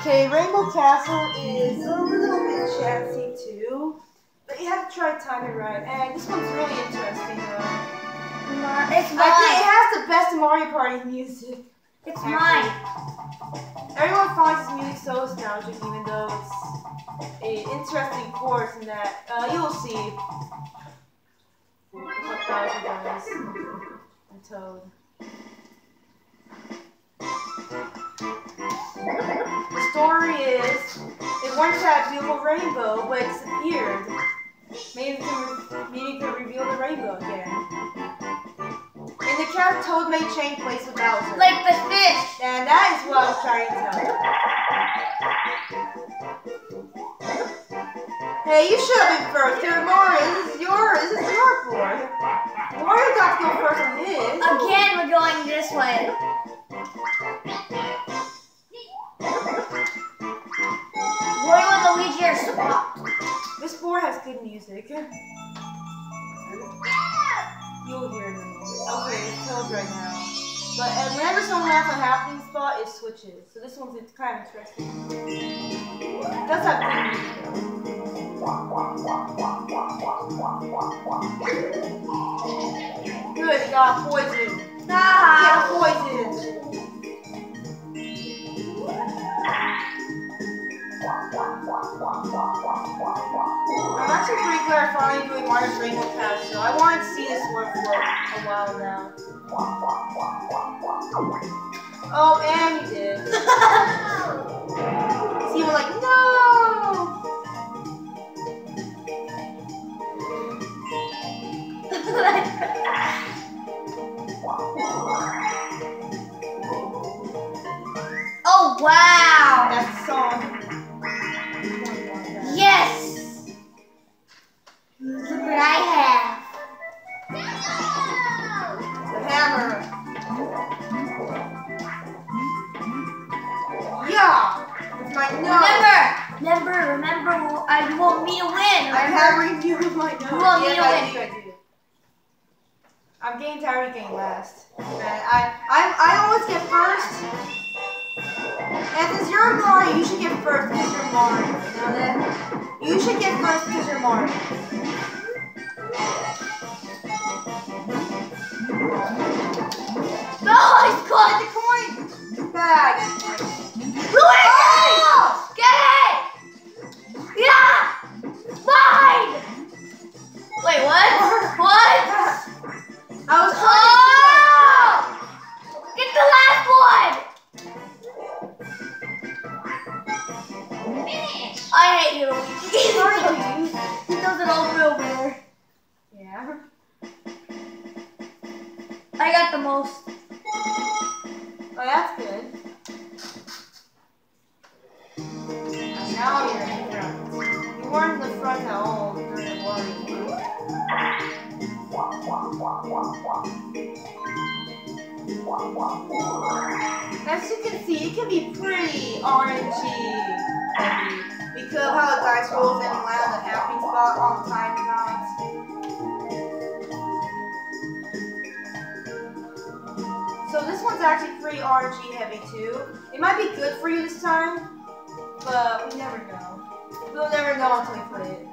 Okay, Rainbow Castle is a little bit chancy too, but you have to try time it right. And this one's really interesting though. It's mine. I think it has the best Mario Party music. It's actually. mine. Everyone finds this music so nostalgic, even though it's an interesting course in that uh, you will see what Bowser does and Toad. The story is, it once had a beautiful rainbow, but it disappeared. Maybe it can, maybe it can reveal the rainbow again. And the cat, Toad may change place with Bowser. Like the fish. And that is what I was trying to tell you. Hey, you should have been first. Here, Mario, this is your, this is your board. Mario got to go first on his. Again, we're going this way. Wario and Luigi are swapped. This board has good music. You'll hear the music. Okay, it's Toad right now. But uh, whenever someone has a happening spot, it switches. So this one's it's kind of interesting. It does have good music. Good, you got poison. Ah. Poisoned. I'm actually pretty glad I'm finally doing Mario's Rainbow Pass, so I wanted to see this one for a while now. Oh, and you did. See, were like, no! wow! But we never know. We'll never know until we play it.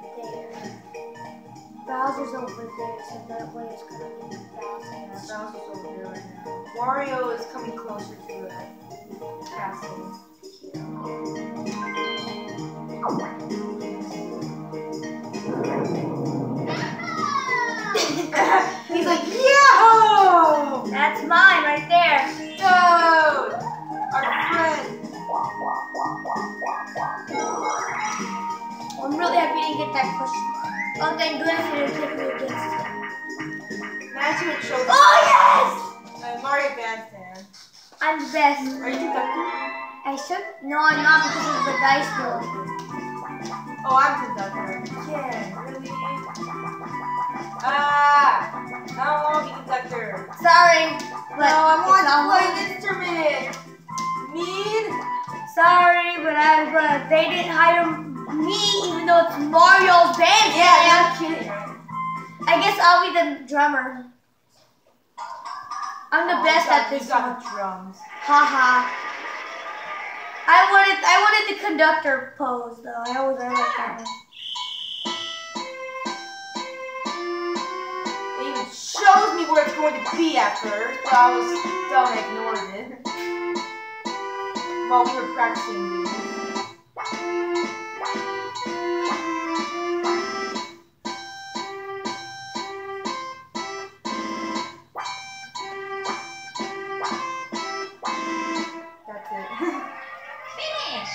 Bowser's over there, so that way it's gonna be Bowser. Yeah, Bowser's over there right now. Wario is coming closer to the castle. He's like, yeah! That's mine right there. Toad! Our friend! Get that question mark. Oh, thank goodness it didn't take me against it. Imagine it shows Oh, yes! uh, Mario Bandstand. I'm the best. Are you conductor? I should? No, I'm not because of the dice roll. Oh, I'm conductor. Yeah, really? Ah! I don't want to be conductor. Sorry, but no, I want to play an instrument. Mean? Sorry, but I but they didn't hire me even though it's Mario's band. Yeah, kidding. I guess I'll be the drummer. I'm the Oh, best at this got drums. Haha. I wanted I wanted the conductor pose though. I always I like that one. It even shows me where it's going to be at first, but I was dumb ignored it. While we were practicing these. That's it. Finish.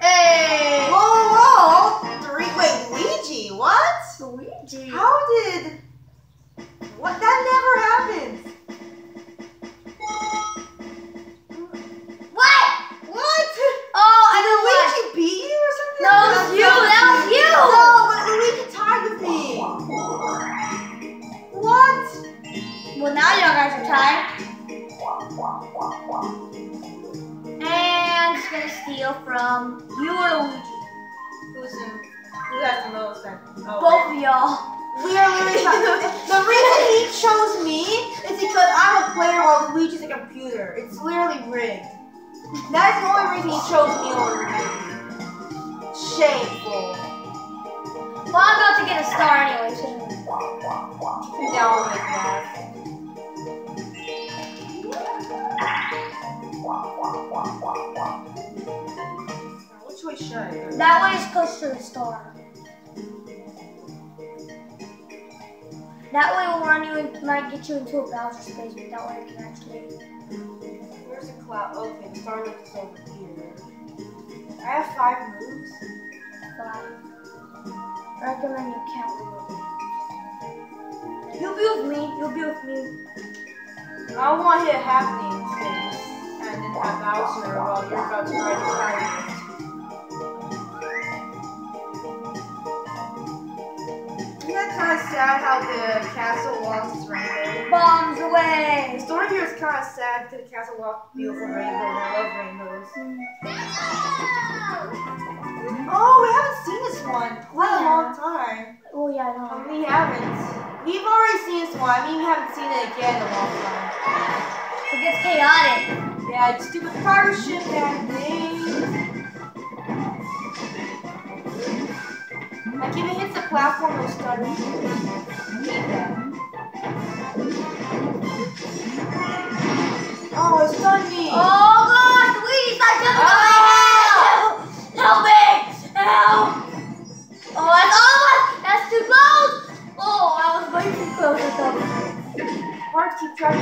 Hey! Whoa, whoa, whoa! Three. Wait, Luigi, what? Luigi. How did? What? That never happens. Might get you into a Bowser space, but that way you can actually. Where's the cloud? Okay, Starlight is over here. I have five moves. Five. I recommend you count You'll be with me. You'll be with me. I want to hit happening space and then have Bowser while you're about to ride the. Isn't that kind of sad how the castle walks its rainbow? Bombs away! The story here is kind of sad because the castle walks beautiful rainbow and I love rainbows. Oh, we haven't seen this one quite a long time. Oh yeah, I know. Um, we haven't. We've already seen this one. I mean, we haven't seen it again in a long time. It gets chaotic. Yeah, it's stupid pirate ship and things. Like, if it hits the platform, it'll start. Hate that. Oh, it stunned me. Oh gosh, Luigi, stop jumping on my head! Help me! Help! Oh, that's oh, almost. That's too close. Oh, I was way too close. I thought. Hard to keep track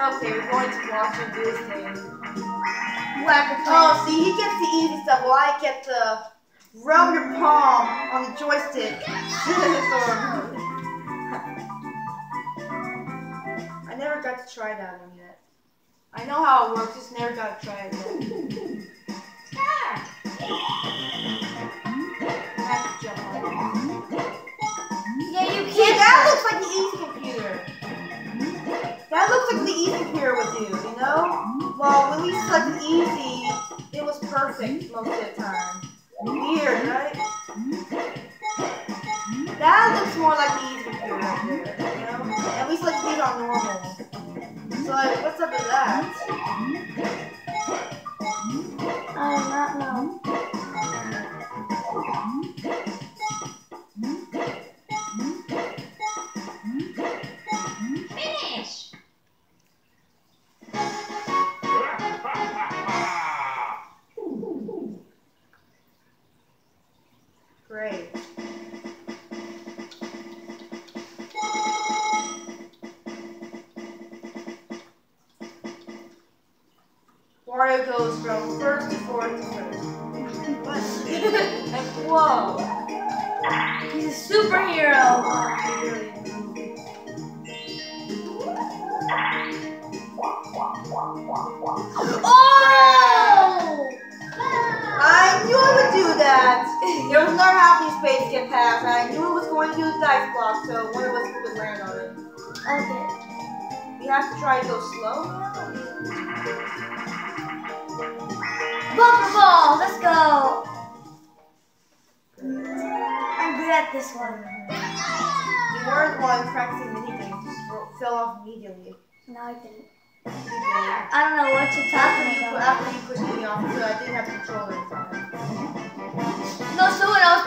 Okay, we're going to watch him do his thing. Whack a Oh, see, he gets the easy stuff while I get to rub your palm on the joystick. I never got to try that one yet. I know how it works, just never got to try it yet. Ah. I have to jump on it. Yeah, you can't. that looks like the easy computer. That looks like the easy computer would do, you know? Well, when we selected easy, it was perfect most of the time. Weird, right? That looks more like the easy computer right there, you know? And we selected these on normal. So, like, what's up with that? I do not know.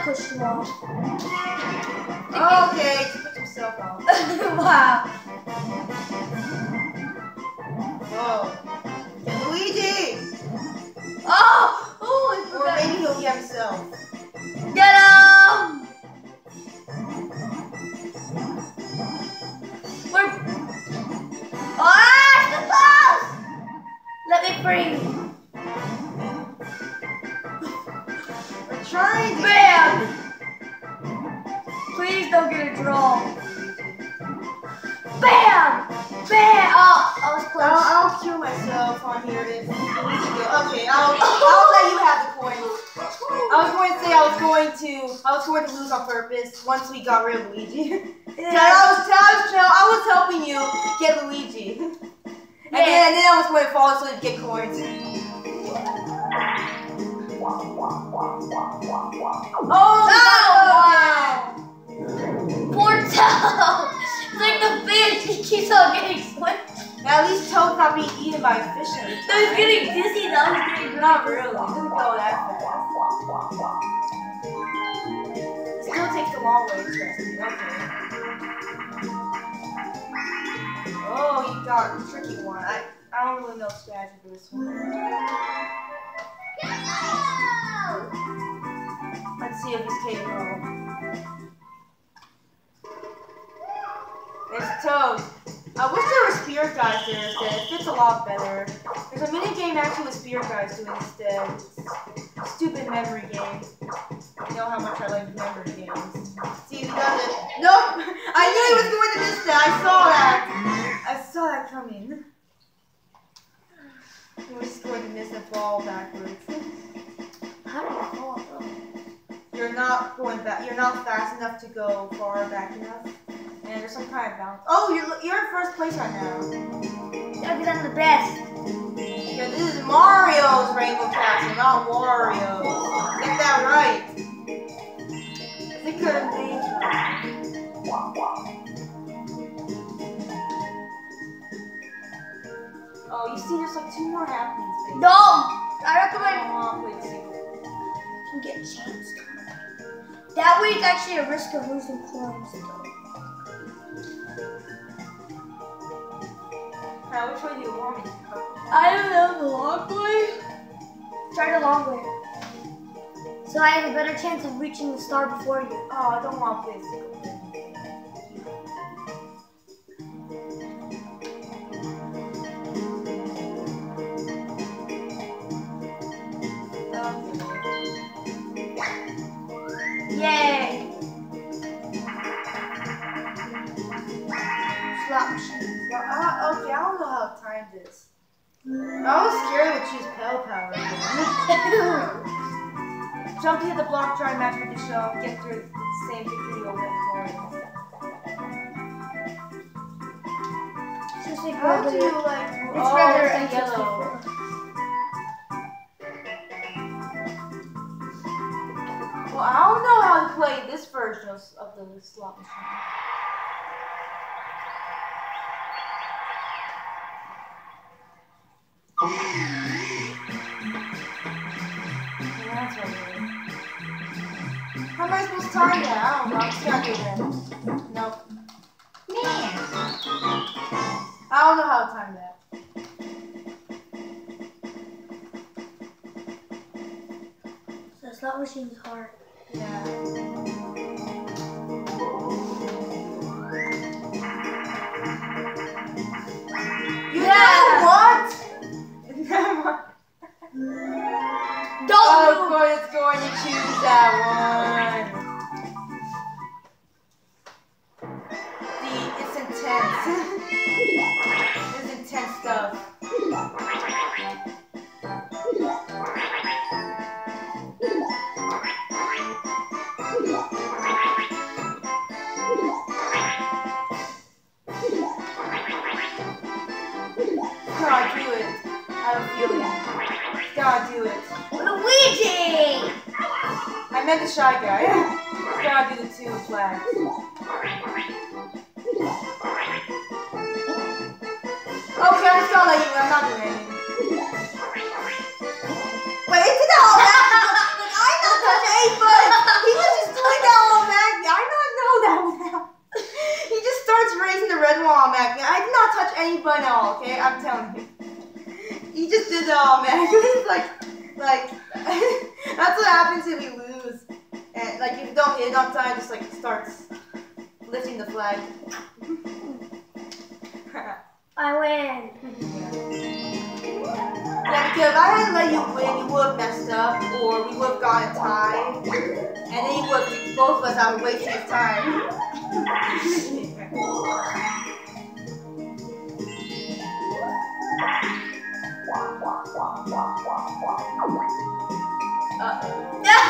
Pushed him off. Okay, he put himself off. wow. I was going to lose on purpose once we got rid of Luigi. Yeah. I was I was I was helping you get Luigi. And then, and then I was going to fall so to get coins. Oh no! Poor Toad! It's like the fish, he keeps on getting swift. At least Toad's not being eaten by a fish No, he's getting dizzy though, he's getting Not really. It doesn't go that fast. Still takes a long way to rescue. Okay. Oh, you got a tricky one. I, I don't really know strategy for this one. Let's see if he's capable. There's Toad. I wish there were spirit guys there instead. It fits a lot better. There's a mini game actually with spirit guys doing instead. It's stupid memory game. You know how much I like memory games. See, he does it. Nope! I knew he was going to miss that. I saw that. I saw that coming. He was going to miss and fall backwards. How you fall, bro? You're not going back. You're not fast enough to go far back enough. There's some kind of balance. Oh, you're you're in first place right now. Yeah, because I'm the best. Yeah, this is Mario's Rainbow Castle, not Wario's. Get that right. They could have named Oh, you see, there's like two more happenings. baby. No! I recommend don't want to play the single. you get a chance. That way it's actually a risk of losing coins Now, which way do you want me to go? I don't know, the long way? Try the long way. So I have a better chance of reaching the star before you. Oh, I don't want to play don't know how to time this. I was scared to choose Pell Power. Jump to hit the block, try and match with the shell, get through the same victory over and over. How do you like? It's oh, rather it's yellow. Well, I don't know how to play this version of, of the slot machine. Is. How am I supposed to time that? I don't know. I'm just gonna do. Nope. I don't know how to time that. So slot machine's hard. Yeah. Yeah. It's going to choose that one. See, it's intense. it's intense stuff. Meant the shy guy. He's gotta do the two flags. Okay, I'm just gonna you. I'm not doing anything. Wait, it's all. Like if you don't hit it on time, just like starts lifting the flag. I win. Yeah, because if I hadn't let you win, you would have messed up, or we would have gotten a tie, and then you would have, both of us have wasted his time. Uh-oh. Yeah.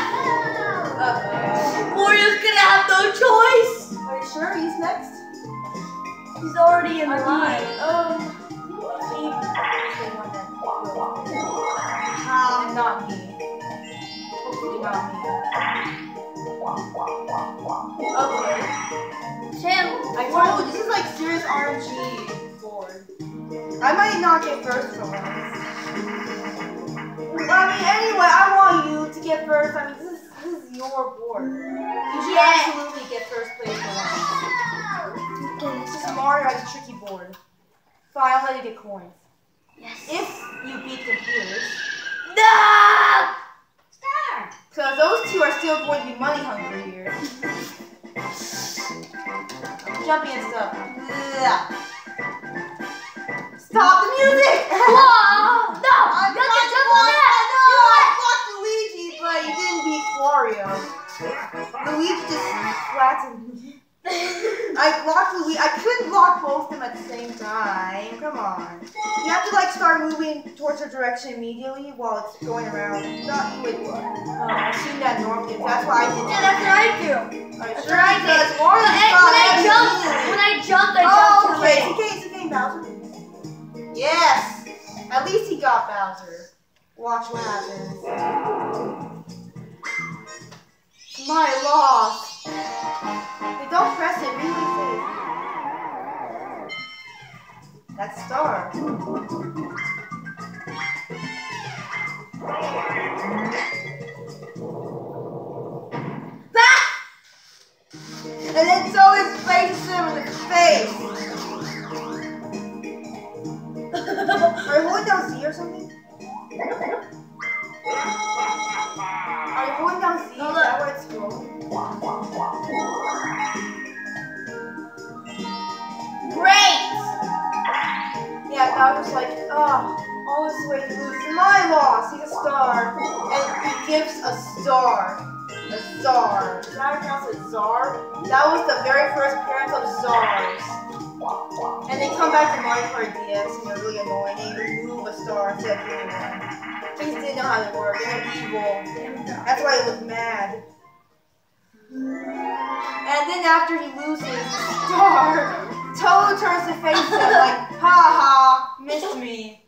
Uh-oh. Wario's gonna have no choice. Are you sure he's next? He's already in I line. um, he and not me. Hopefully not me. Okay. Tim, I told you, this is like serious RNG board. I might not get first for once. I mean, anyway, I want you to get first. I mean, this is, this is your board. You should absolutely get first place for. This is Mario has a tricky board. Fine, I'll let you get coins. Yes. If you beat the computers, No! Star. because those two are still going to be money hungry here. Jumping and stuff. Stop the music! Immediately while it's going around. Not you would uh, assume that normally. That's why I did Yeah, that. that's what I do. Are you That's sure? what I did. Because When Mario I, got when I that jumped, when I jumped, I Oh, jumped okay. too He late. came, he came Bowser. Yes. At least he got Bowser. Watch what happens. My loss. Hey, don't press it. Really safe. That's star. And so his face him in the face. Are you holding down Z or something? Are you holding down Z? Is that where it's going? Great! Yeah, that was like, oh, all this way to lose. My loss. He's a star. And he gives a star. A czar. How you pronounce it? Czar? That was the very first appearance of czars. And they come back to Mario Kart DS and they're really annoying. They remove a star instead didn't know how they work. They're evil. That's why he looked mad. And then after he loses star, Toad turns to face him like, ha ha, missed me.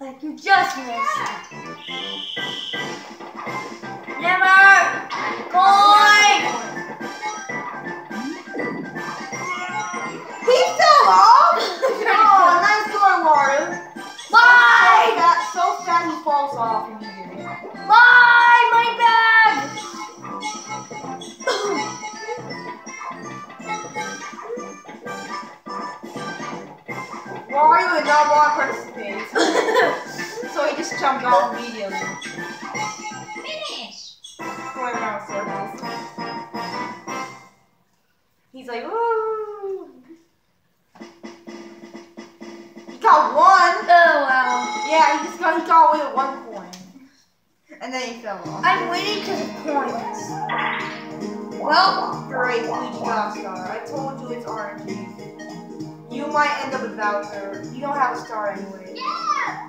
Like you just missed. Never! Coin! He fell off! oh, nice going. So Bye! fat, so fat he falls off. Bye! My bag! Wario did not participate, so he just jumped off immediately, Finish. going around circles. He's like, woo! He got one! Oh wow. Yeah, he just got, he got away with one coin. And then he fell off. I'm waiting because of points. Well, Great, Luigi got a star. I told you it's RNG. You might end up with Bowser. You don't have a star anyway. Yeah.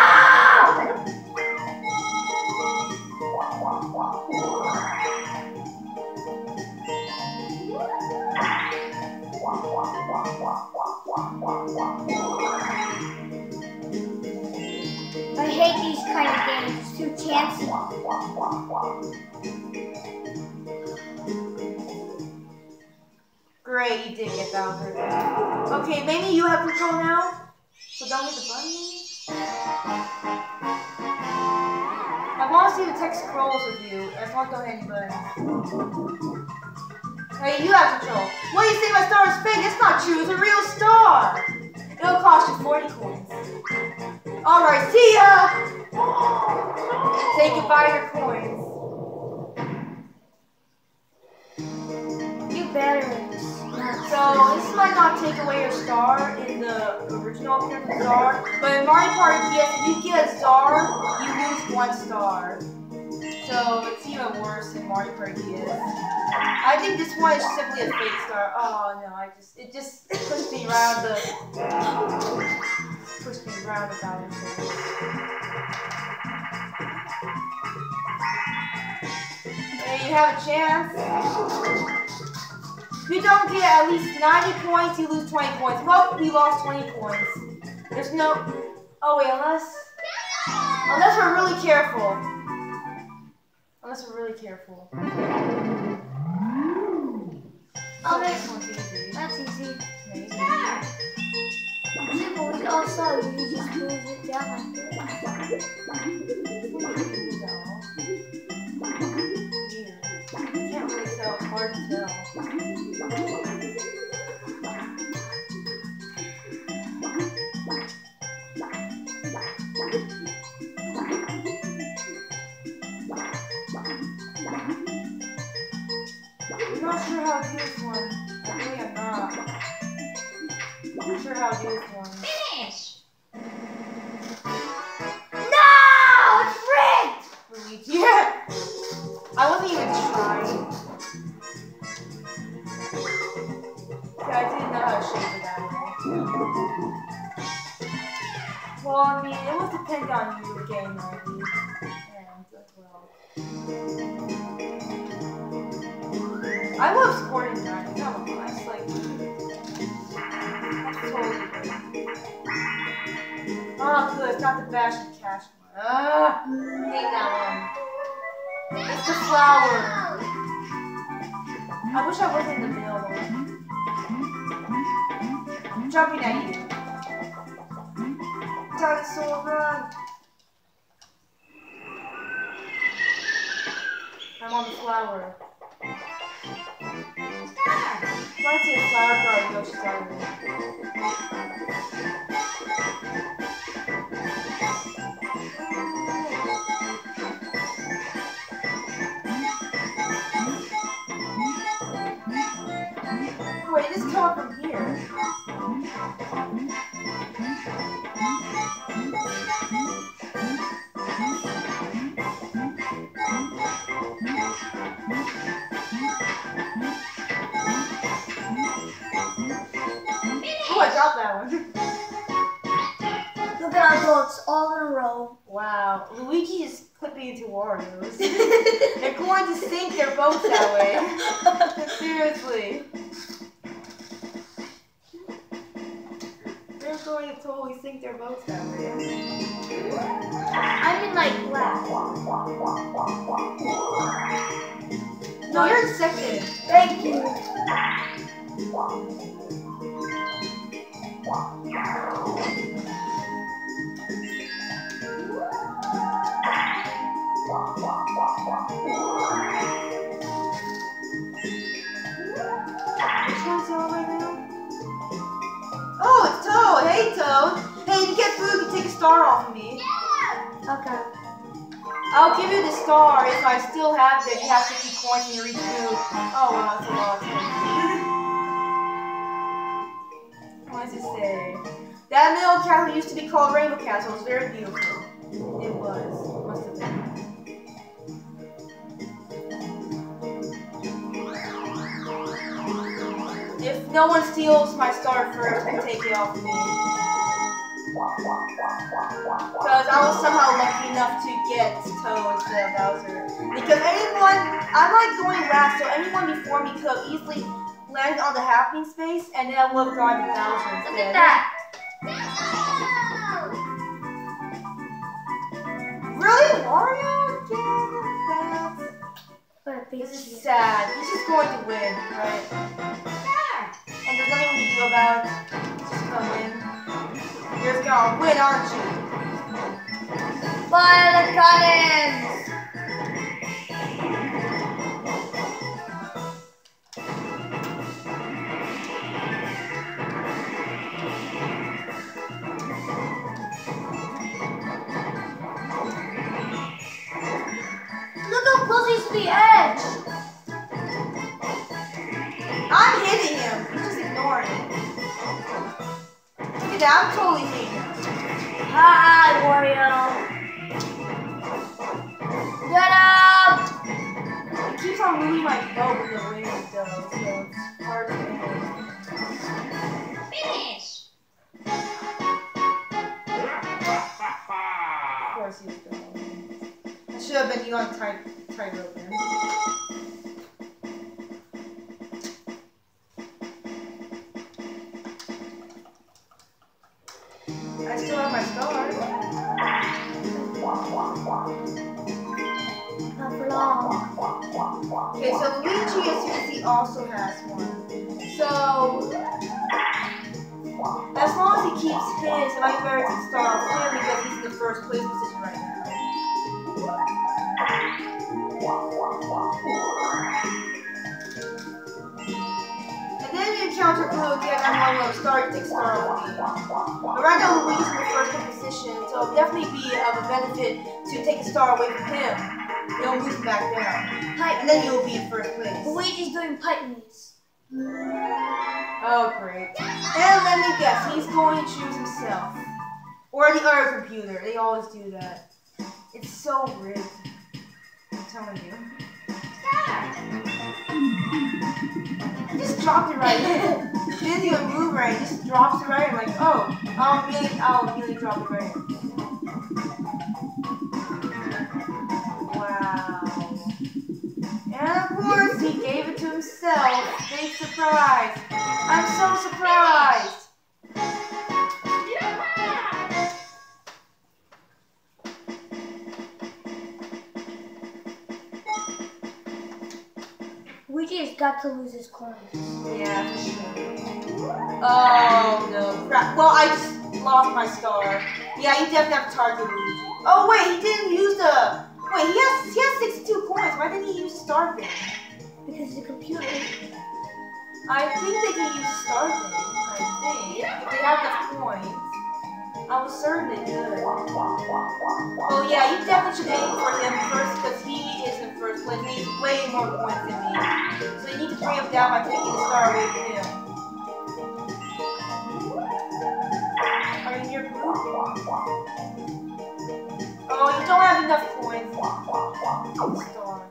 I hate these kind of games. It's too chancy. Great, you did get Bowser. Okay, maybe you have control now? So don't hit the button? I want to see the text scrolls with you. Long as don't hit any buttons. Hey, you have control. What do you say my star is fake? It's not true. It's a real star. It'll cost you 40 coins. Alright, see ya! Say goodbye to your coins. You better. So this might not take away your star in the original appearance of star, but in Mario Party DS, if you get a star, you lose one star. So even worse in Mario DS. I think this one is simply a fake star. Oh no, I just it just pushed me around the pushed me around the boundary. Hey, you have a chance. If you don't get at least 90 points, you lose 20 points. Well, we lost 20 points. There's no... Oh, wait, unless... Unless we're really careful. Unless we're really careful. Oh, that's, easy. that's easy. Maybe. We also you just move it down like this. Can't really tell. Hard to tell. I'm not sure how to do this one. I really am not. I'm not sure how to do this one. Finish. No, it's rigged. Luigi. Yeah. I wasn't even trying. Yeah, I didn't know how to shape it that way. Well, I mean, it would depend on you again, maybe. I love scoring that. Come on, it's like that's totally good. Oh, good. It's not the bash and cash one. Ah, hate that one. It's the flower. I wish I wasn't the middle. I'm jumping at you. Dinosaur run. I'm on the flower. Star. Let's see a flower guard Yoshi's Island. Wait, this come up from here. I dropped that one. Look at our boats all in a row. Wow, Luigi is clipping into Wario's. They're going to sink their boats that way. Seriously. They're going to totally sink their boats that way. I'm in like black. No, you're in second. Thank you. Star off of me. Okay. I'll give you the star if I still have it. You have 50 coins you reach food. Oh, wow, that's a lot. Castle used to be called Rainbow Castle. It was very beautiful. It was. Must have been. If no one steals my star first, then take it off me. Because I was somehow lucky enough to get Toad instead of Bowser. Because anyone, I like going last, so anyone before me could easily landed on the happening space, and then I would have gone to Bowser Look at that. Really, Mario? Again? That's- But This is sad. He's just going to win, right? Start. And there's nothing we can do about it. He's just gonna win. You're just gonna win, aren't you? Fire the cannons! The edge! I'm hitting him. He's just ignoring it. Look at that. I'm totally hitting him. Hi, Wario! Get up! It keeps on moving my boat in the wind, though, so it's hard to hit. Finish. Of course he's going. It should have been you on tight tightrope then. I star away from him. You'll move him back down. Pipe And then you'll be in first place. Luigi's doing pipe maze. Oh, great. And let me guess, he's going to choose himself. Or the other computer. They always do that. It's so rigged. I'm telling you. Start. He just dropped it right in. He didn't even move right. He just drops it right in. Like, oh, I'll really, I'll really drop it right in. Wow. And of course, he gave it to himself. Big surprise. I'm so surprised. Yeah. Luigi has got to lose his coins. Yeah. Oh no. Well, I just lost my star. Yeah, you definitely have to target Luigi. Oh wait, he didn't use the. Wait, he has he has 62 he use star thing? Because the computer. I think they can use star thing. I think if they have the coins. I was certain they could. Well, yeah, you definitely should aim for him first because he is in first place. He needs way more coins than me. So you need to bring him down by taking the star away from him. Are you near blue? Oh, you don't have enough coins. Star.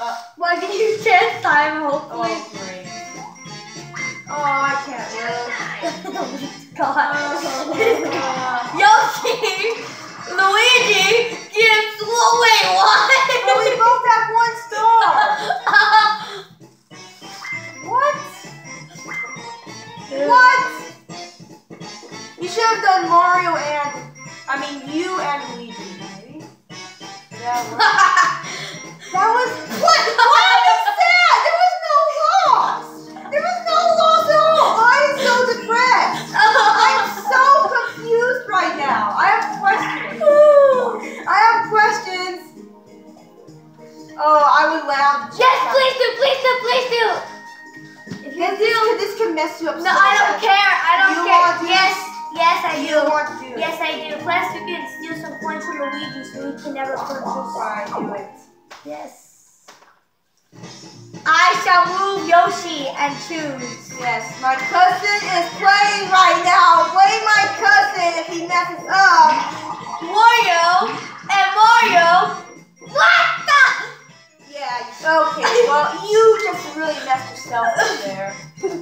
Uh, Well, can you chance time, hopefully? oh, great. Oh, I can't live. God. Uh, Yoshi! Luigi! Gives. Whoa, wait, But we both have one star. What? What? You should have done Mario and, I mean, you and Luigi, maybe? Was, that was, what? Why I sad? There was no loss. There was no loss at all. I am so depressed. I'm so confused right now. I have questions. I have questions. Oh, I would laugh. yes, please do, please do, please do! If you This, do. this, this can mess you up. No, so I don't bad. care. I don't You care. want to? Yes, yes, I You do. want to. Yes, I do. Plus, you can steal some coins from Luigi so he can never purchase. Fine, do it. Yes. I shall move Yoshi and choose. Yes, my cousin is playing right now. Blame my cousin if he messes up. Wario and Mario. What the? Yeah, Yeah. Okay, well, you just really messed yourself up there.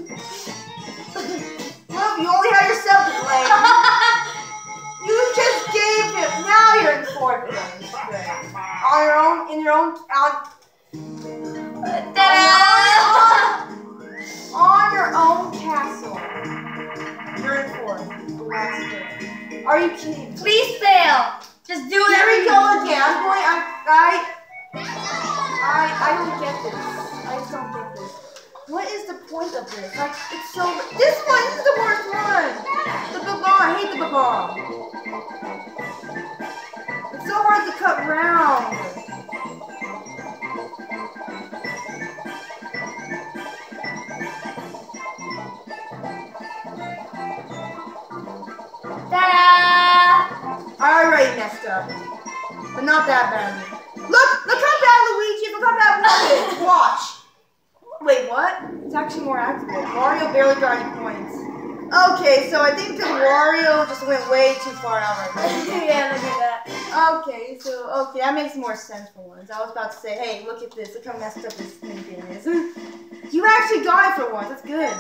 about to say, hey, look at this. Look how messed up this game is. you actually got it for once. That's good.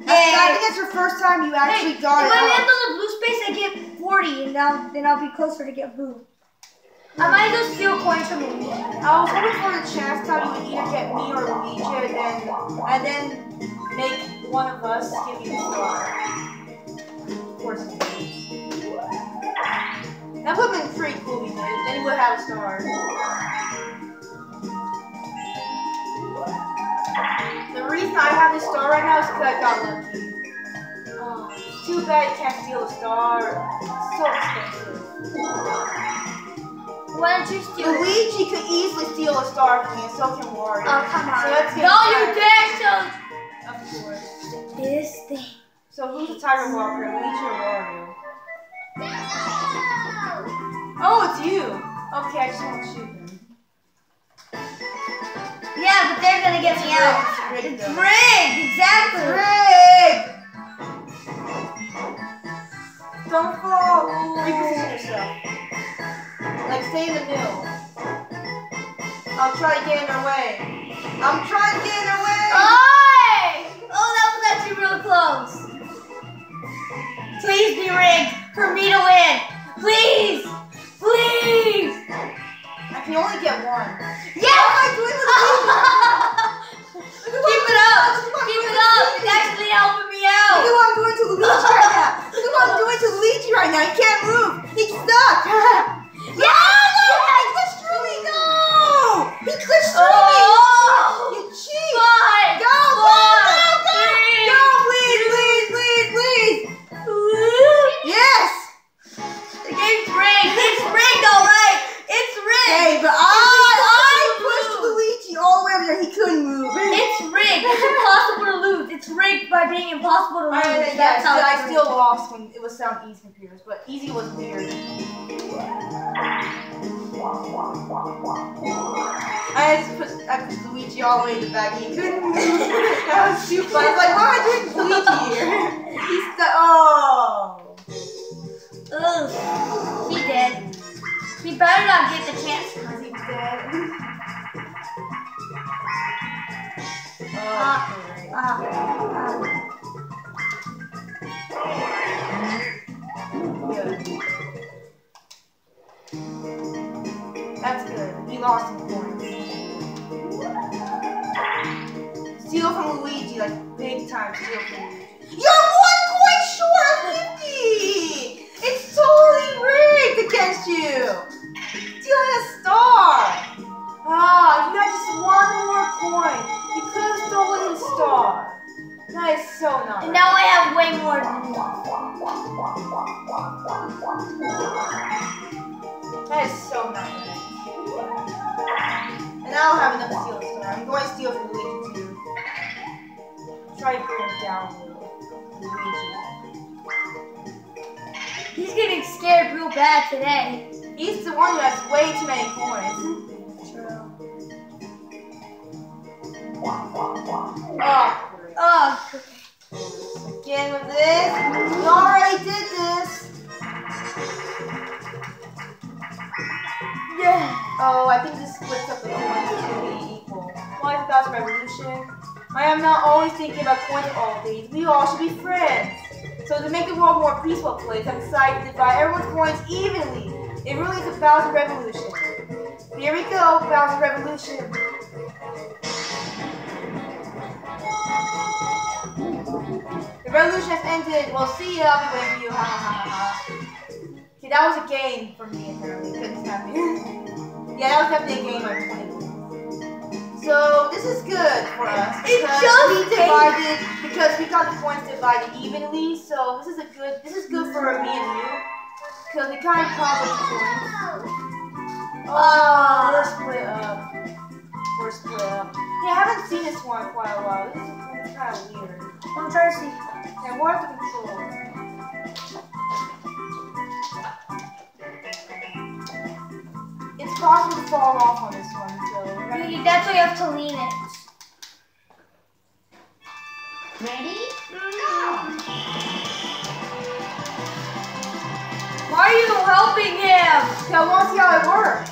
That's, I think it's your first time you actually Hey, got if it. I land on the blue space, I get 40, and now then I'll be closer to get blue. I might well steal coins from Luigi. I was hoping for the chance that you would either get me or Luigi, and then and then make one of us give you the star. Of course. That would have been pretty cool. We did. Then you would have a star. The reason I have this star right now is because I got lucky. Oh, it's too bad you can't steal a star. It's so expensive. Why don't you steal it? Luigi could easily steal a star from me, and so can Wario. Oh, come on. So let's get no, you back. dare Of course. so This thing. So who's the Tiger Walker? Luigi or Wario? Oh, it's you. Okay, I just want to shoot them. Yeah, but they're gonna get me out. It's rigged, It's rigged, exactly. Don't fall. Reposition yourself. Like stay in the middle. I'll try to get in their way. I'm trying to get in their way. Oi! Oh, that was actually real close. Please be rigged for me to win. Please! Please! Can only get one. Yes! What am I doing with Keep it up! Keep it up! It's actually helping me out! Look at what I'm doing to Luigi right now. Look at what I'm doing to Luigi right now. He can't move. He's stuck. Yeah! He glitched through me. No! He glitched through me. Oh. You cheat. Five! Go, go, four, go, go. three, Go, please, please, please, please. Yes. The game's rigged. It's rigged. Hey, but I, I pushed Luigi all the way over there. He couldn't move. It's rigged. It's impossible to lose. It's rigged by being impossible to lose. I, That's how I still rigged. lost when it was sound easy computers, but easy was weird. I just pushed, I pushed Luigi all the way to the back. He couldn't move. that was too funny. I was like, why am I doing Luigi here? He's stuck. Oh. Ugh. He dead. He better not get the chance. Is he dead? That's good. He lost some points. Steal from Luigi, like big time steal from Luigi. Bad today. He's the one who has way too many coins. True. Oh. Oh, Again with this. We already did this. yeah. Oh, I think this splits up the coins to be too Bowser Revolution. I am not always thinking about coins all things. We all should be friends. So to make the world a more peaceful place, I decided to divide everyone's coins evenly. It really is a Bowser Revolution. Here we go, Bowser Revolution. The revolution has ended. We'll see you. I'll be waiting for you. Ha ha ha ha. See, that was a game for me, apparently. Yeah, that was definitely a game 20 points. So, this is good for us. It just we divided, because we got the points divided evenly. So, this is a good, this is good for me and you. Because we kind of covered the points. Oh, ah. we're split up. We're split up. Yeah, I haven't seen this one in quite a while. This is kind of weird. I'm trying to see. Yeah, the controls? It's possible to fall off on this You- That's why you have to lean it. Ready? Go! Why are you helping him? I want to see how it works.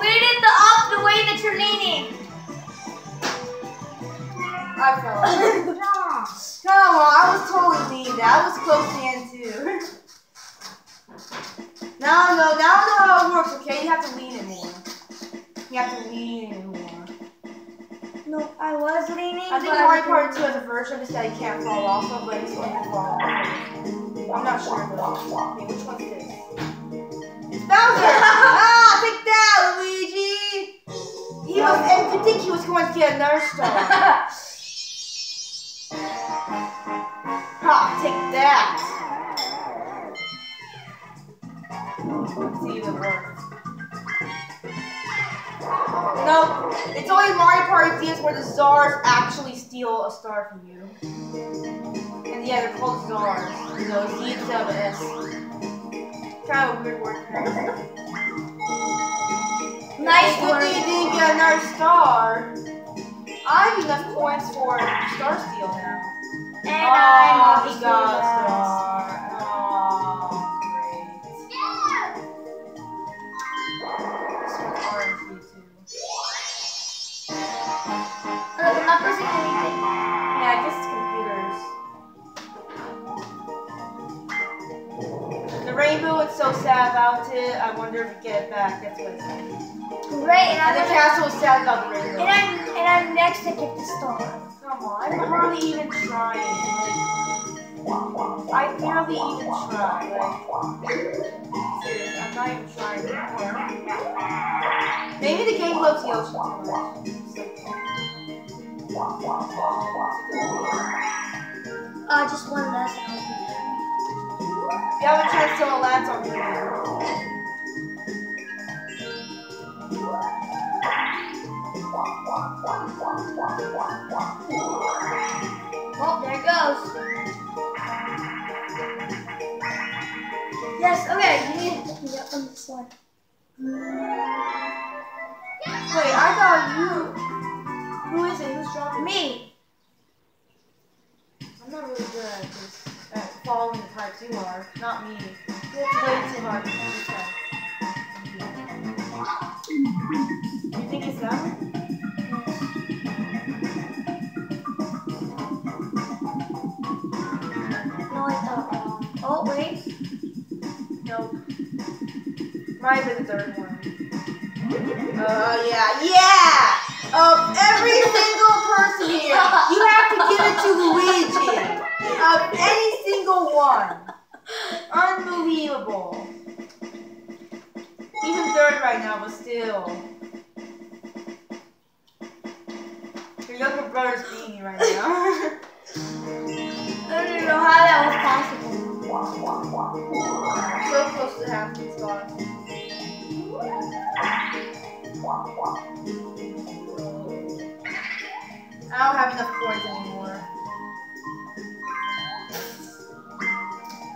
Lean it the up the way that you're leaning. I fell! Come on, I was totally leaning. I was close to the end too. Now I know, now I know how it works, okay? You have to lean it more. You have to lean it more. No, I was leaning. I think but Mario Party 2 has a version this that you can't fall off of, but it's going to fall off. I'm not sure though. Wait, which one's this? Bowser! ah, take that, Luigi! He was, and you think he was going to get another star. Ha, take that! See if it works. Nope. It's only Mario Party DS where the Zars actually steal a star from you. And yeah, they're called Zars. So Z instead of. Kind of a weird nice Good work. you didn't get another star. I have enough points for Star Steal now. And oh, I'm obviously got star. The so sad about it. I wonder if we get it back. That's what it's saying. Great, and I'm And the castle is sad about the rainbow. and I'm and I'm next to get the star. Come on, I'm hardly even trying. I barely even try. Like, seriously, I'm not even trying anymore. Maybe the game loves Yoshi too much. Uh, just one less. and I'll be If you have a chance to video. there. Oh, there it goes. Yes. Okay. You need to pick me up on this one. Wait, I thought you. Who is it? Who's dropping? Me. I'm not really good at this. The types you are. Not me. It's way too hard. You think it's them? No, I thought wrong. Oh wait. Nope. Might be the third one. Uh, yeah, yeah! Of every single person here, you have to give it to Luigi. Of any single one. Unbelievable. He's in third right now, but still. Your younger brother's beating you right now. I don't even know how that was possible. so close to half these spots. I don't have enough coins anymore.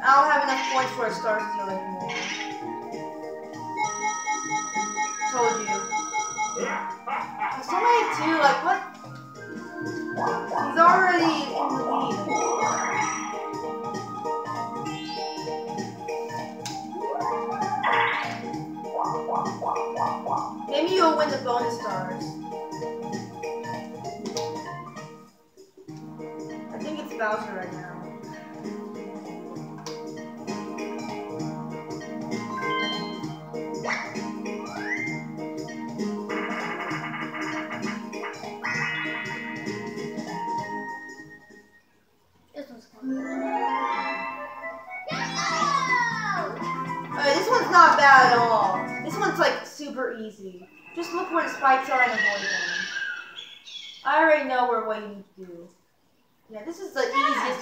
I don't have enough points for a star steal anymore. Told you. There's so many too, like what? He's already in the lead. Maybe you'll win the bonus stars. I think it's Bowser right now.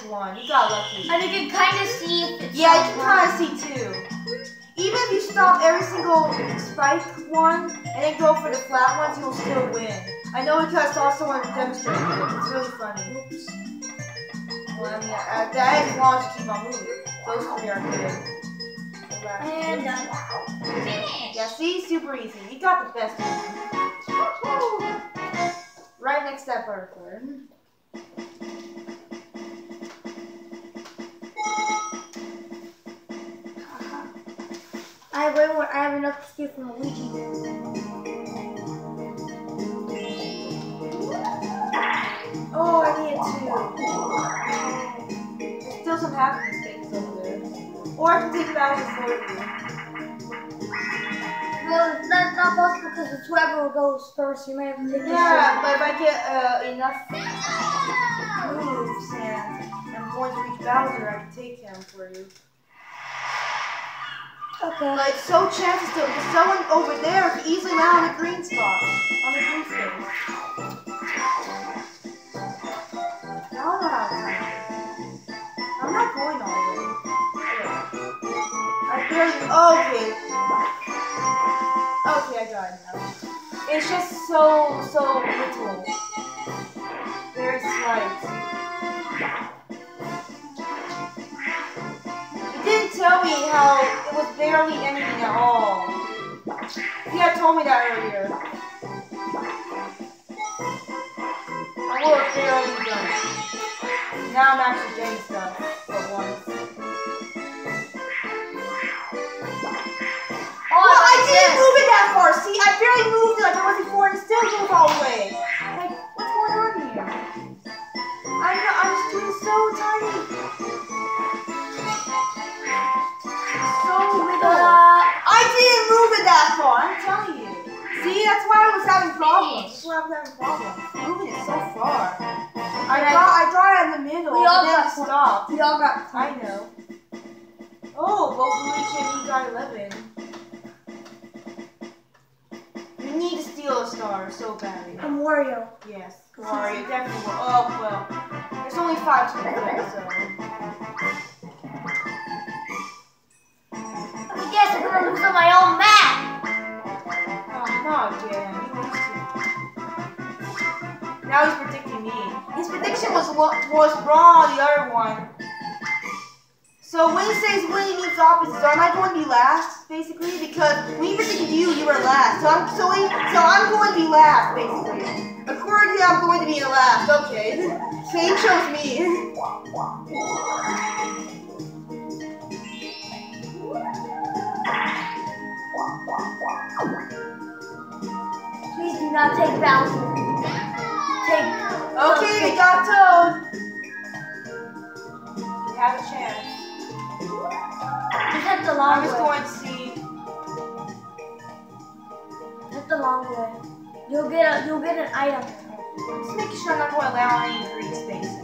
One. You got lucky. And you can kind of see if it's. Yeah, you can kind of see too. Even if you stop every single spike one and then go for the flat ones, you'll still win. I know because I saw someone demonstrate it. It's really funny. Oops. Well, I mean, uh, that is long to keep on moving. Those three are good. And done. Finish. Yeah, see, super easy. You got the best one. Right next to that butterfly. Have way more. I have enough to steal from Luigi. Oh, I need it too. There's still some happening things over there. Or I can take Bowser for you. Well, that's not possible because it's whoever goes first. You may have to take Yeah, but if I get uh, enough moves and I'm going to reach Bowser, I can take him for you. Okay. It's so chances to someone over there can easily land on the green spot. On the green space. I don't know how to time it. I'm not going all the way. Okay. Okay, I got it now. It's just so so little. Very slight. Tell me how it was barely anything at all. He had told me that earlier. I would have barely done it. Now I'm actually getting stuff for once. Oh, well, I didn't move it that far. See, I barely moved it like I was before and it still moved all the way. Like, what's going on here? I'm not, I'm just doing so tiny. Having problems. That's why I was having problems. Moving it so far. I draw, I draw it in the middle, We all got it stopped. we all got. I know. Oh, both Luigi and me got 11. You need to steal a star so badly. I'm Wario. Yes, Wario, definitely. will. Oh, well. There's only five to play, so. Yes, I'm gonna lose on my own His prediction was was wrong on the other one. So when he says winning means opposite, so am I going to be last, basically? Because when he predicted you, you were last. So I'm so, he, so I'm going to be last, basically. According to I'm going to be the last. Okay. He chose me. Please do not take Bowser. Okay, we got Toad. We have a chance. Just hit the long I'm long just going to see. Hit the long way. You'll get a. You'll get an item. Just making sure I'm not going to allow any green spaces.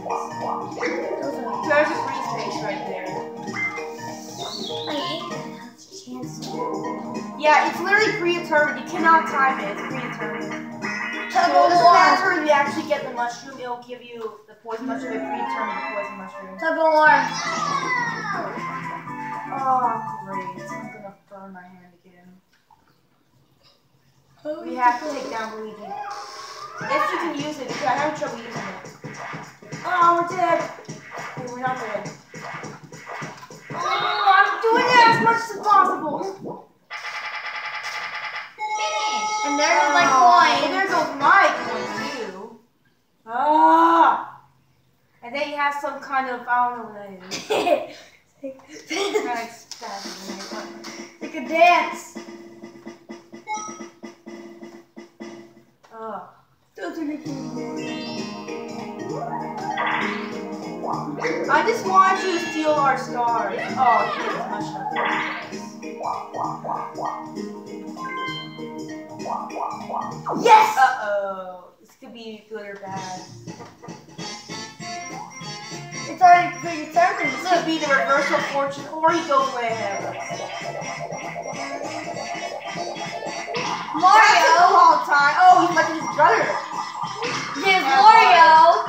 Those are. There's a green space right there. I hate that. Chance. Yeah, it's literally predetermined. You cannot time it. It's predetermined. So Tug it of doesn't war. if you actually get the mushroom. It'll give you the poison mushroom. It predetermined the poison mushroom. Tug war. Oh, great. I'm gonna burn my hand again. We have to take down Luigi. If you can use it, because I have trouble using it. Oh, we're dead. Okay, we're not dead. Oh, I'm doing it as much as possible. And there's oh, my coin. And there's my coin too. Ah. And then you have some kind of I don't know what it is. like a dance. Oh. Those are making I just want you to steal our stars. Oh, here's mushrooms. Yes! Uh oh. This could be good or bad. It's already predetermined. This could be the reversal fortune, or he goes way ahead of us. Mario! long time. Oh, he's like his brother. There's Mario!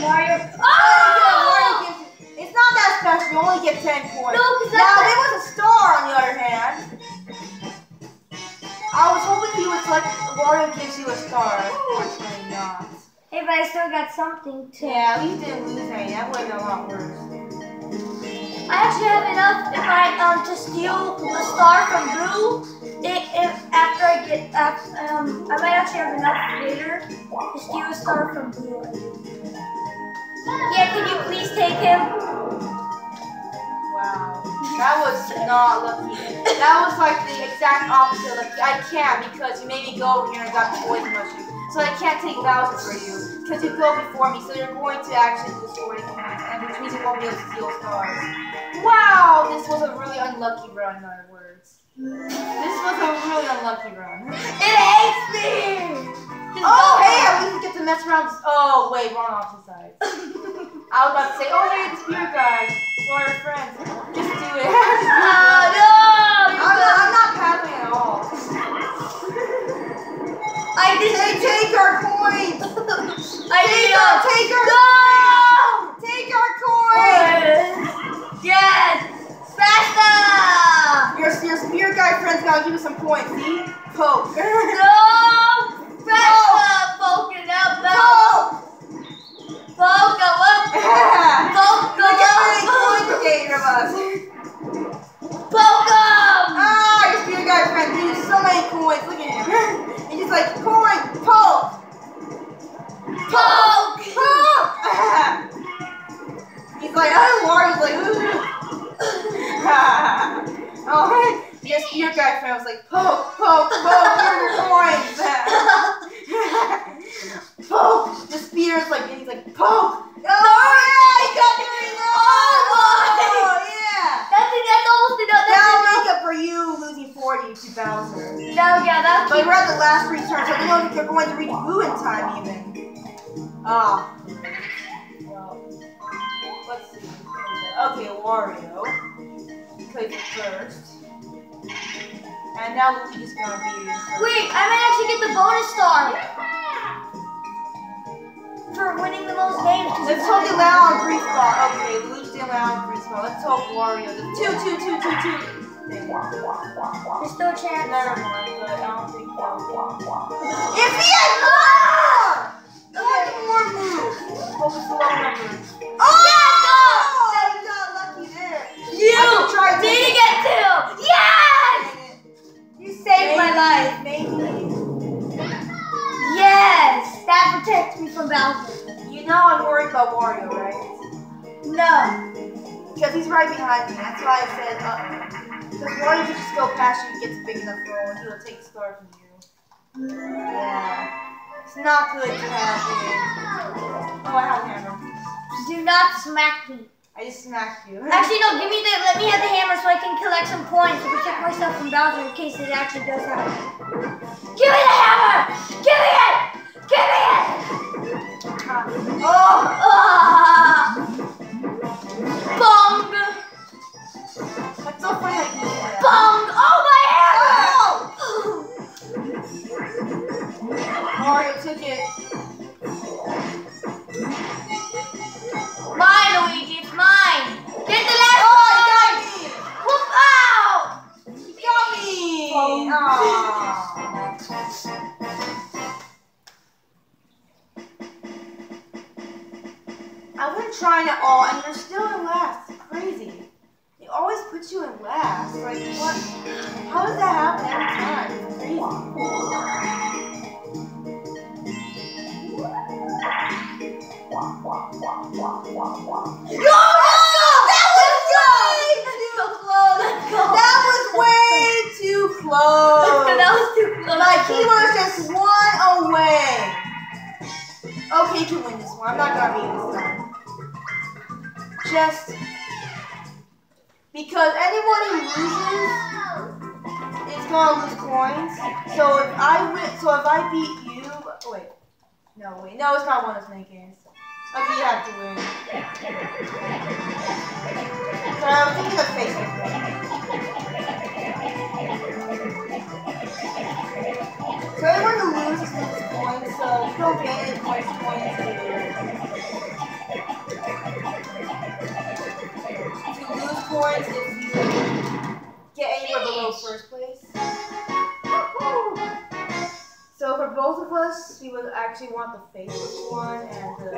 Mario. Oh! Oh! Mario It's not that special. You only get 10 points. No, 'cause Now, there was a star on the other hand. I was hoping he would select Wario gives you a star. Unfortunately, not. Hey, but I still got something to. Yeah, least didn't lose any. That would have been a lot worse. I actually have enough if I um to steal the star from Blue. If, if after I get um I might actually have enough later to steal a star from Blue. Yeah, can you please take him? Wow. That was not lucky. That was like the exact opposite. Like I can't because you made me go over here and got the poison mushroom. So I can't take Bowser for you because you go before me. So you're going to actually lose 40 points, and which means you won't be able to steal stars. Wow, this was a really unlucky run. In other words, this was a really unlucky run. It hates me. Just Oh, hey, at least we get to mess around. Oh, wait, we're on opposite sides. I was about to say, oh, hey, the spirit guy. We're friends. Just do it. Just do it. Oh no! I'm not, I'm not paddling at all. I did. Take, take our coins. I Take did. our, take our, No! take our coins. Yes! Faster! Your, your spirit guy friend's gotta give us some points. See? Poke. No! Like, coin, poke. Poke! He's like, oh, Mario's like, ooh. oh. Your guy friend was like, poke, poke, poke, here are your coins. poke. The spirit's like, and he's like, poke. Oh, yeah, he got me. Oh, Oh, yeah. That's, that's almost enough. That'll make up for you losing 40 to Bowser. No, yeah, that's But we're at the last three turns, so I don't know if you're going to reach Boo in time even. Ah. Well, let's see. Okay, Wario. It first. And now Luigi's gonna be. Wait, I might actually get the bonus star for winning the most games. Let's hope they land on green spot. Okay, Luigi didn't land on green spot. Let's hope Wario. The two, two, two, two, two. Dang. There's still a chance. Never mind, but I don't think. If he had more! One more move! It's a low number. Oh! Yes, You got lucky there. You I can try to did take it get two. Yes! You saved my life. Yes, that protects me from Bowser. You know I'm worried about Wario, right? No. Because he's right behind me. That's why I said, uh Because Wario can just go past you and gets big enough for all, and he'll take the star from you. Yeah. It's not good to have it. Oh, I have a hammer. Do not smack me. I just smacked you. Actually, no. Give me the. Let me have the hammer so I can collect some coins to protect myself from Bowser in case it actually does happen. Give me the hammer. Give me it. Give me it. oh! Ah. Bong. That's so funny that you do that. Bong. Oh my hammer. Oh! Mario took it. I've been trying it all, and you're still in last. Crazy. It always puts you in last. Like, what? How does that happen every time? It's crazy. No! That was way too close. that was too close. Was just one away. Okay, can win this one. I'm not gonna beat this time. Just because anyone who loses is gonna lose coins. So if I win, so if I beat you, wait, no wait, no, it's not one of my games. Okay, you have to win. So I'm thinking of Facebook. So anyone who loses loses points, so don't gain any points, points either. If you lose points, if you get anywhere below first place. So for both of us, we would actually want the faceless one and the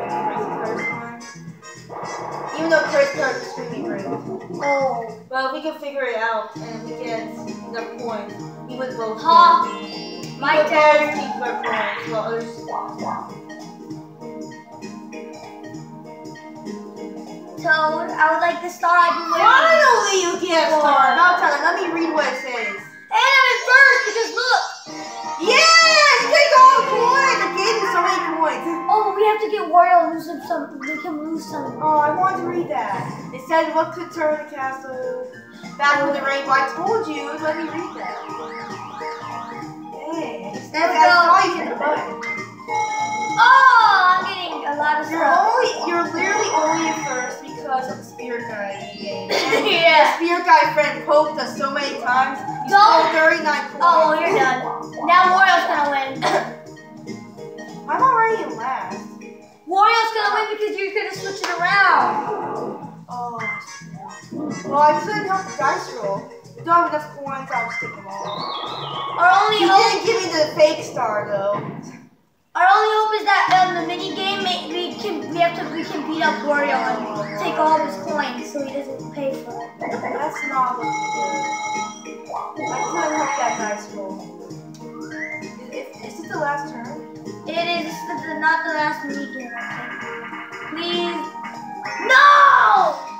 first one. Even though crazy card is extremely great. Oh. But we can figure it out and we get enough points, we would both Huh. My dad's would turn. both keep our points while others So I would like the star I've been waiting. Finally you get a star! Now tell let me read what it says. And I'm in first because look. Yes! Take all the coins! I gave you so many coins. Oh, we have to get Wario and lose some. some we can lose some. Oh, I wanted to read that. It said what could turn the castle back with the rainbow. I told you, let me read that. Let's go. saw you hit the button. Oh, I'm getting a lot of You're only, you're literally only in first because of the spirit guy in the game. The yeah. spirit guy friend poked us so many times. Don't- stole 39 coins. Oh, well, you're done. Now Wario's gonna win. I'm already in last. Wario's gonna win because you're gonna switch it around. Oh. Well, I couldn't help the dice roll. Don't have enough coins, I'll just take them all. Our only You hope, didn't give me the fake star, though. our only hope is that um, the mini game we can we have to we can beat up Wario and take all of his coins so he doesn't pay for it. That's not looking good. I couldn't help that dice roll. Is, is, this the last turn? It is the, not the last mini game. I think. Please, no!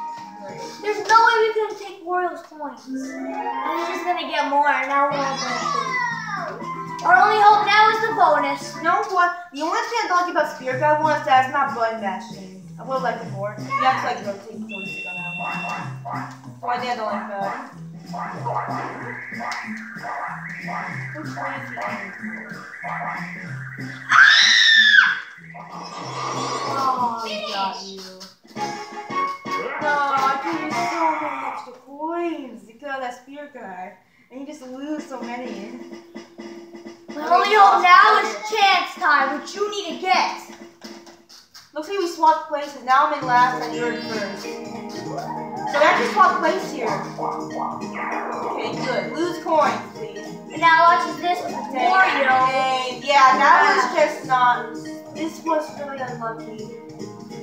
There's no way we can take Wario's coins. And he's just gonna get more. And now we're all gonna Our only hope now is the bonus. You know what? The only thing I don't like about Spirit Guide one is that it's not button mashing. I would like it more. You have to like rotate the joystick on that one. One thing I don't like it. Which way is he? Oh, I got you. I gave so many extra coins because of that Spirit Guide. And you just lose so many. My only hope now is chance time, which you need to get. Looks like we swapped places. Now I'm in last and you're in first. So we actually swapped place here. Okay, good. Lose coins, please. And now watch this. Okay, Yeah, that was just not. This was really unlucky.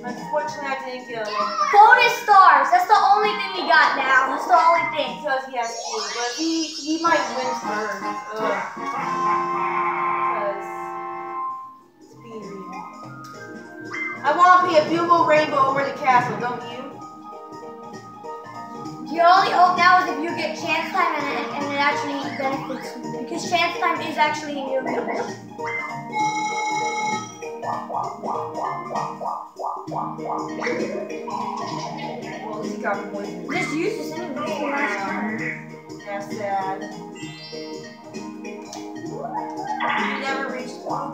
Unfortunately, I didn't get a. Bonus stars. That's the only thing we got now. That's the only thing. Because he has two, but he he might win first. Ugh. Because. I want to be a beautiful rainbow over the castle, don't you? Your only hope now is if you get chance time and it, and it actually benefits you. Because chance time is actually in your reach. Got poisoned. Just use anyway. It's your last turn. That's sad. You never reached one.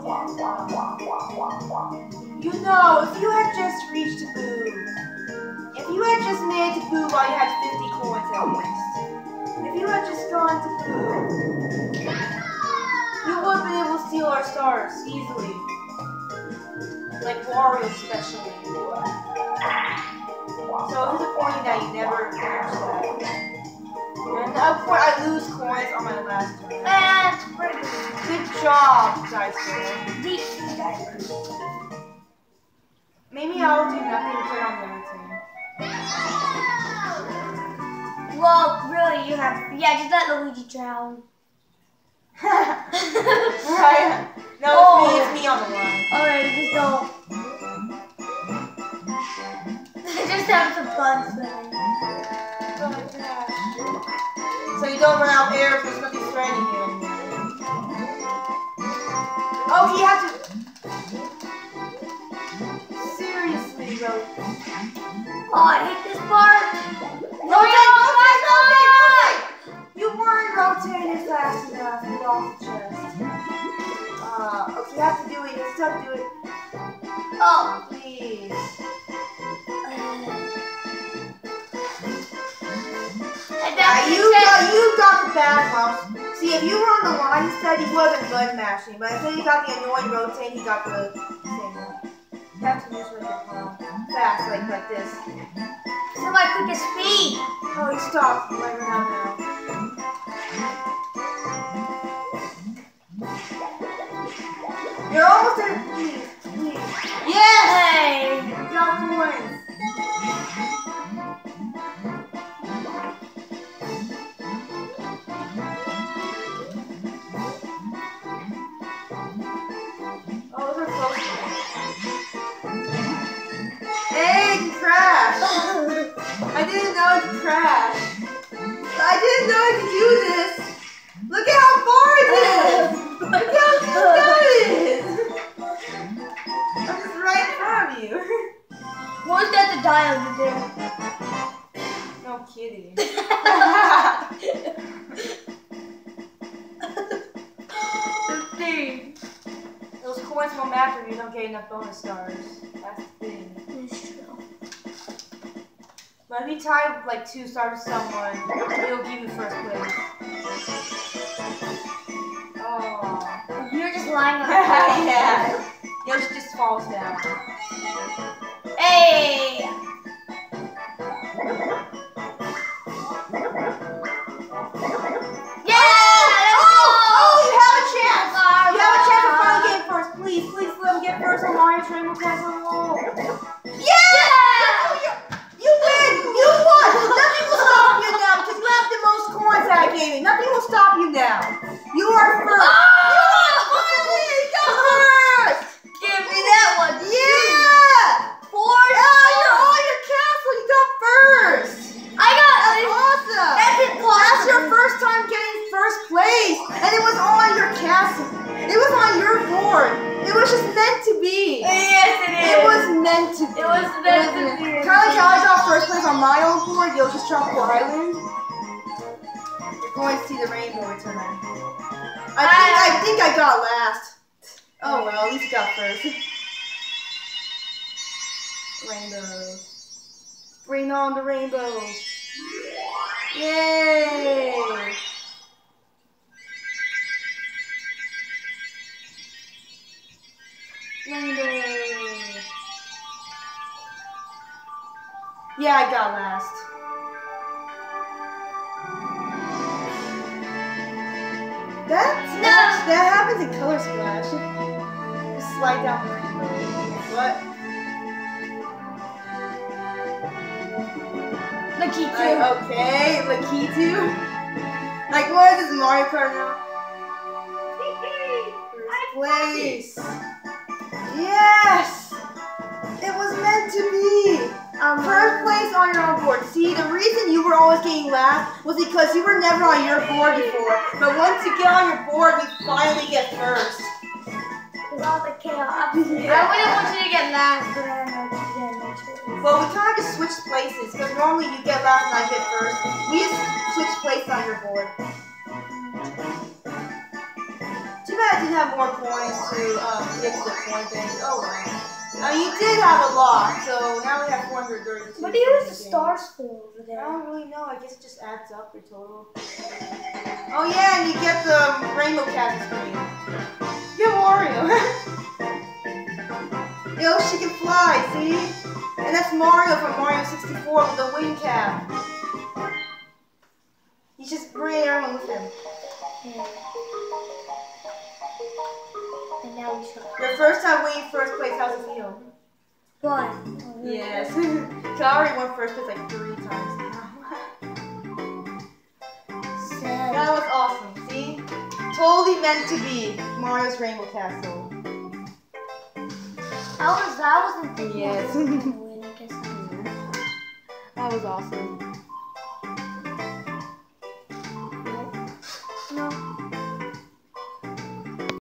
You know, if you had just reached Boo, if you had just made to Boo while you had 50 coins at least, if you had just gone to Boo, you would have been able to steal our stars easily. Like Wario especially. So disappointing that you never that. And of course, I lose coins on my last turn. That's pretty good. Good job, Dice Deep sea divers. Maybe I'll do nothing to put on the other team. Well, really, you have. Yeah, just let Luigi drown. right? No, Oh. it's me. It's oh. me on the line. Alright, just don't. just have some fun spinning. So you don't run out of air if there's nothing stranding you. Oh, he had to... Seriously, bro. Oh, I hit this part. No, no, no, no, no! You weren't rotating fast enough. You lost the chest. Uh, okay, you have to do it. You still have to do it. Oh, please. Yeah, you got you got the bad ones. See, if you were on the line instead, he been button mashing. But instead, he got the annoying rotate. He got the same one. You have to use with your palm fast, like like this. Is my quickest speed. Oh, he stopped right around now. You're almost there. Please, please. You got. Oh, I didn't know I could do this. Look at how far enough bonus stars. That's the thing. It's true. But if you tie like two stars to someone, it'll give you first place. Oh. You're just lying on the yeah. Yoshi just falls down. Hey. Yeah, I got last. That's No. that happens in Color Splash. Just slide down the rainbow. What? Lucky Like, okay, Lakitu. Like, what is this Mario Kart now? First place. Yes! It was meant to be. Um, First place on your own board. See, the reason you were always getting last was because you were never on your board before. But once you get on your board, you finally get first. With all the chaos. I wouldn't want you to get last, but I know you. Well, we kind of just switched places because normally you get last and I get first. We just switched places on your board. Too bad I didn't have more points to um, get to the coin thing. Oh well. Uh, you did have a lot, so now we have 432. What do you use the stars for over there? I don't really know. I guess it just adds up your total. Oh yeah, and you get the rainbow cat screen. Get Wario. Yoshi can fly, see? And that's Mario from Mario 64 with the wing cap. He's just bringing everyone with him. Yeah. Now we. Your first time winning first place, how's it feel? One. Yes. Kaori won first place like three times now. That was awesome, see? Totally meant to be Mario's Rainbow Castle. That was, I wasn't thinking Yes. I was gonna win. I guess That was awesome.